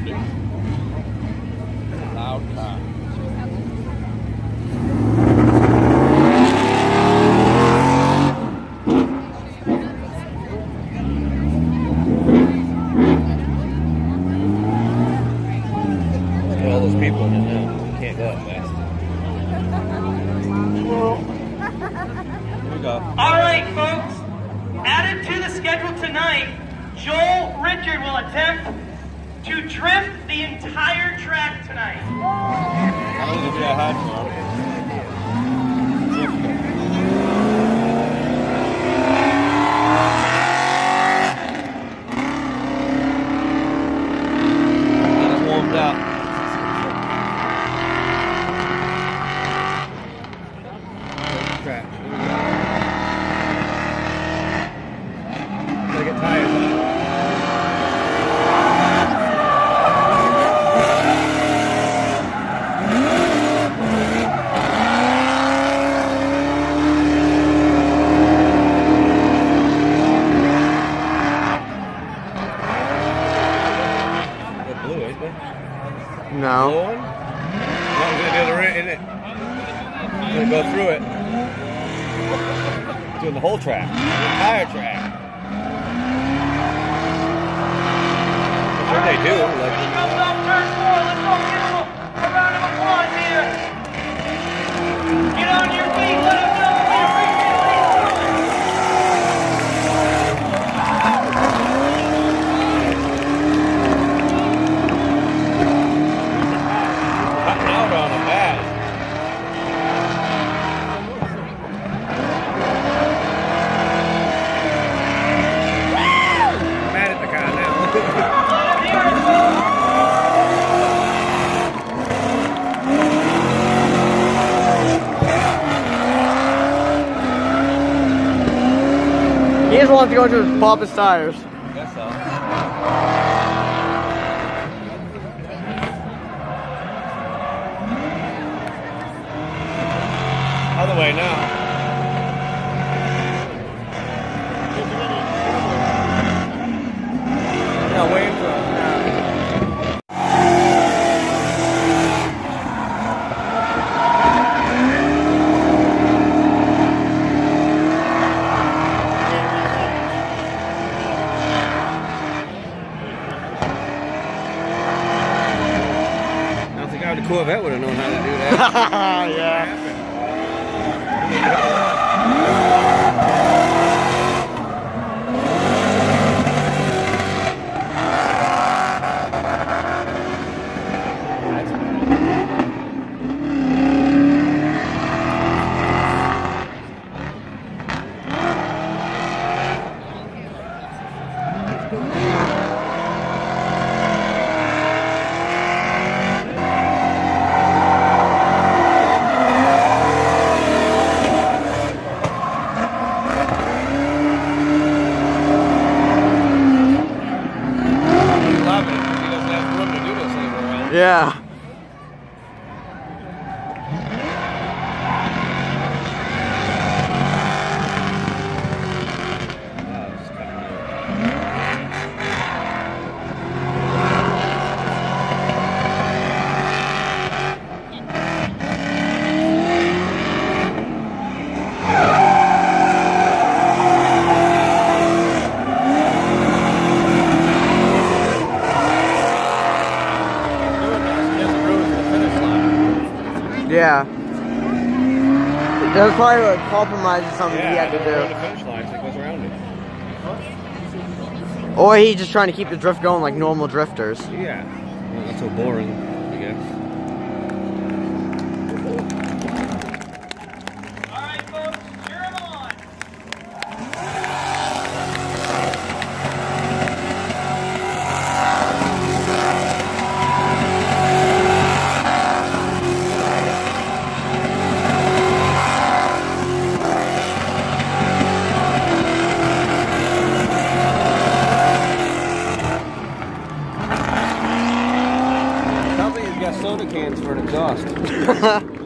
loud. Loud car. All those people in it now. Can't go that fast. Here we go. All right, folks. Added to the schedule tonight, Joel Richard will attempt to drift the entire track tonight. How long did you get hot for? Got it warmed up. Scratch. Here we go. Gotta get tires on. The blue, isn't it? Blue No. one? I'm the ri- in it. I'm go through it. Doing the whole track. The entire track. That's what they do. Just wants to go to his pop his tires. Guess so. Other way now. Yeah, waiting for him. I don't think I would Corvette would have known how to do that. yeah. Yeah. Yeah. That was probably a compromise or something he had to do. the finish line, so it goes around it. Or he's just trying to keep the drift going like normal drifters. Yeah. Well, not so boring, I guess. Cans for an exhaust.